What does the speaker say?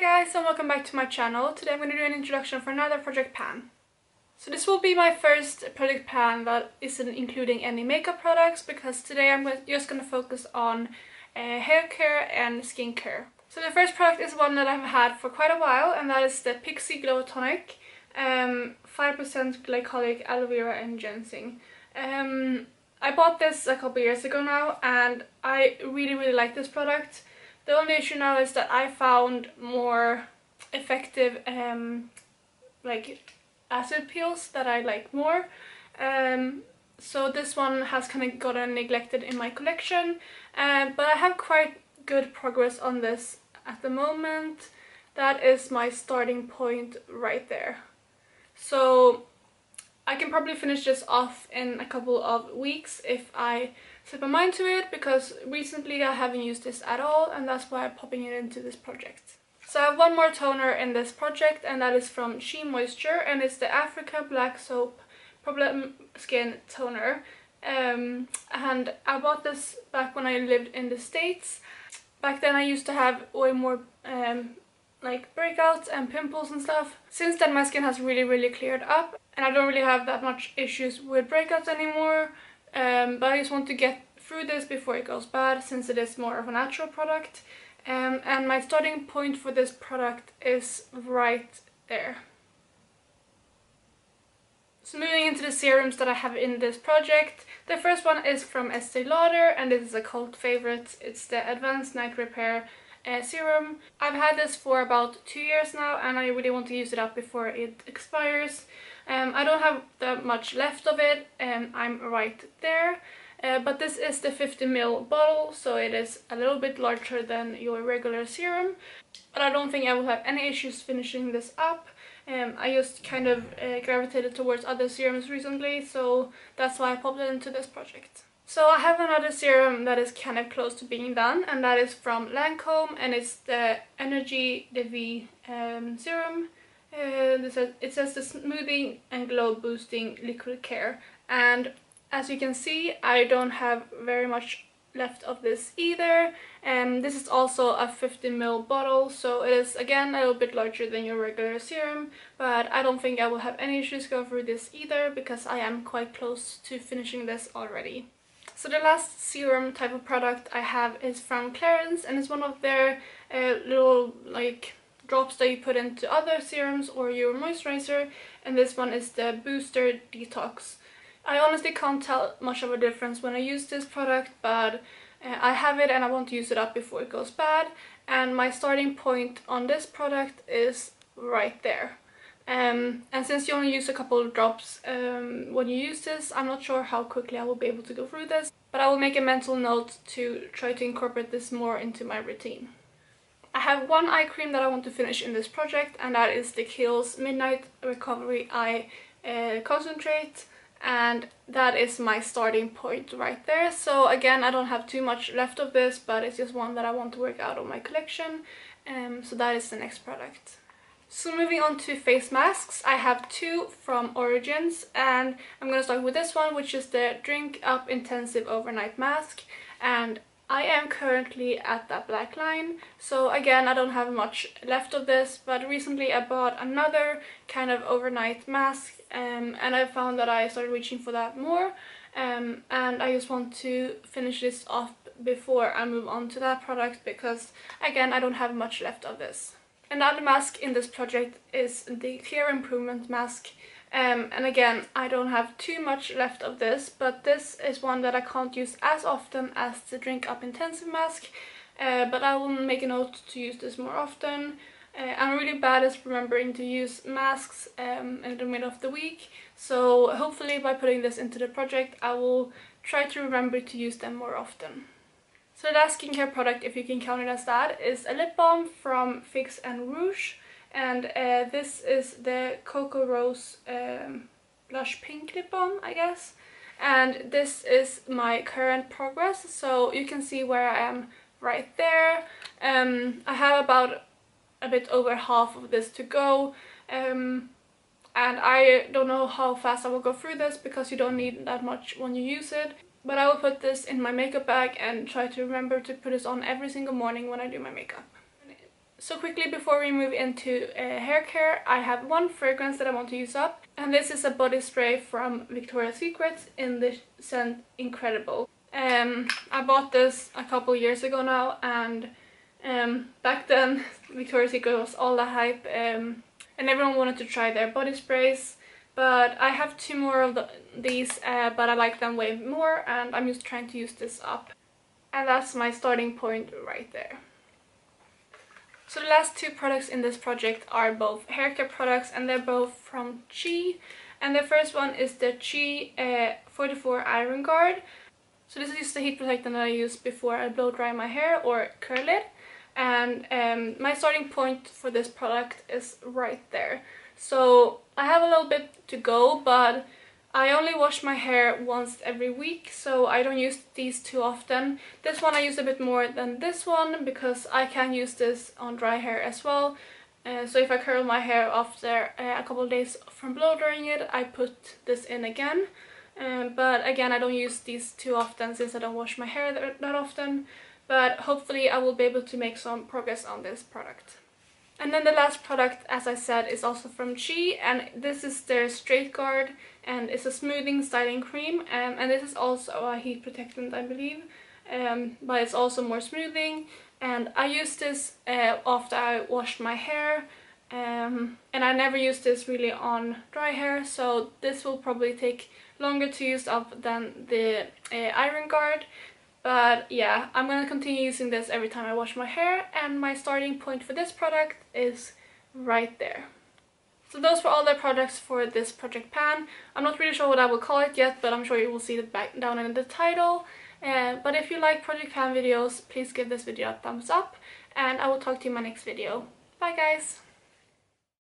Hi guys and welcome back to my channel. Today I'm going to do an introduction for another project pan. So this will be my first project pan that isn't including any makeup products because today I'm just going to focus on uh, hair care and skincare. So the first product is one that I've had for quite a while and that is the Pixi Glow Tonic. 5% um, glycolic aloe vera and ginseng. Um, I bought this a couple years ago now and I really really like this product. The only issue now is that I found more effective um, like acid peels that I like more. Um, so this one has kind of gotten neglected in my collection uh, but I have quite good progress on this at the moment. That is my starting point right there. So I can probably finish this off in a couple of weeks if I set my mind to it because recently I haven't used this at all and that's why I'm popping it into this project. So I have one more toner in this project and that is from Shea Moisture and it's the Africa Black Soap Problem Skin Toner. Um, and I bought this back when I lived in the States. Back then I used to have way more um, like breakouts and pimples and stuff. Since then my skin has really really cleared up and I don't really have that much issues with breakouts anymore. Um, but I just want to get through this before it goes bad since it is more of a natural product. Um, and my starting point for this product is right there. So moving into the serums that I have in this project. The first one is from Estee Lauder and this is a cult favorite. It's the Advanced Night Repair uh, serum. I've had this for about two years now and I really want to use it up before it expires. Um, I don't have that much left of it and I'm right there. Uh, but this is the 50ml bottle, so it is a little bit larger than your regular serum. But I don't think I will have any issues finishing this up. Um, I just kind of uh, gravitated towards other serums recently, so that's why I popped it into this project. So I have another serum that is kind of close to being done, and that is from Lancome, and it's the Energy de Vie um, serum. Uh, it says the smoothing and glow boosting liquid care, and as you can see, I don't have very much left of this either. And um, this is also a 50ml bottle, so it is again a little bit larger than your regular serum, but I don't think I will have any issues going through this either because I am quite close to finishing this already. So the last serum type of product I have is from Clarins and it's one of their uh, little like drops that you put into other serums or your moisturizer and this one is the Booster Detox. I honestly can't tell much of a difference when I use this product, but uh, I have it and I want to use it up before it goes bad. And my starting point on this product is right there. Um, and since you only use a couple of drops um, when you use this, I'm not sure how quickly I will be able to go through this. But I will make a mental note to try to incorporate this more into my routine. I have one eye cream that I want to finish in this project and that is the Kiehl's Midnight Recovery Eye uh, Concentrate and that is my starting point right there so again I don't have too much left of this but it's just one that I want to work out of my collection um, so that is the next product. So moving on to face masks, I have two from Origins and I'm gonna start with this one which is the Drink Up Intensive Overnight Mask and I am currently at that black line, so again I don't have much left of this, but recently I bought another kind of overnight mask um, and I found that I started reaching for that more um, and I just want to finish this off before I move on to that product because again I don't have much left of this. Another mask in this project is the Clear Improvement Mask um, and again, I don't have too much left of this, but this is one that I can't use as often as the Drink Up Intensive Mask, uh, but I will make a note to use this more often. Uh, I'm really bad at remembering to use masks um, in the middle of the week, so hopefully by putting this into the project I will try to remember to use them more often. So the last skincare product, if you can count it as that, is a lip balm from Figs & Rouge and uh, this is the Coco Rose um, Blush Pink Lip Balm, I guess. And this is my current progress, so you can see where I am right there. Um, I have about a bit over half of this to go. Um, and I don't know how fast I will go through this because you don't need that much when you use it. But I will put this in my makeup bag and try to remember to put this on every single morning when I do my makeup. So quickly before we move into uh, hair care, I have one fragrance that I want to use up. And this is a body spray from Victoria's Secret in the scent Incredible. Um, I bought this a couple years ago now and um, back then Victoria's Secret was all the hype um, and everyone wanted to try their body sprays. But I have two more of the, these, uh, but I like them way more and I'm just trying to use this up. And that's my starting point right there. So the last two products in this project are both hair care products and they're both from Chi. And the first one is the Chi uh, 44 Iron Guard. So this is just the heat protectant that I use before I blow dry my hair or curl it. And um, my starting point for this product is right there. So I have a little bit to go, but I only wash my hair once every week, so I don't use these too often. This one I use a bit more than this one because I can use this on dry hair as well. Uh, so if I curl my hair after uh, a couple of days from blow drying it, I put this in again. Um, but again, I don't use these too often since I don't wash my hair that, that often. But hopefully I will be able to make some progress on this product. And then the last product, as I said, is also from Chi, and this is their Straight Guard, and it's a smoothing styling cream, um, and this is also a heat protectant, I believe, um, but it's also more smoothing, and I used this uh, after I washed my hair, um, and I never used this really on dry hair, so this will probably take longer to use up than the uh, Iron Guard, but yeah, I'm gonna continue using this every time I wash my hair and my starting point for this product is right there. So those were all the products for this project pan. I'm not really sure what I will call it yet, but I'm sure you will see it back down in the title. Uh, but if you like project pan videos, please give this video a thumbs up and I will talk to you in my next video. Bye guys!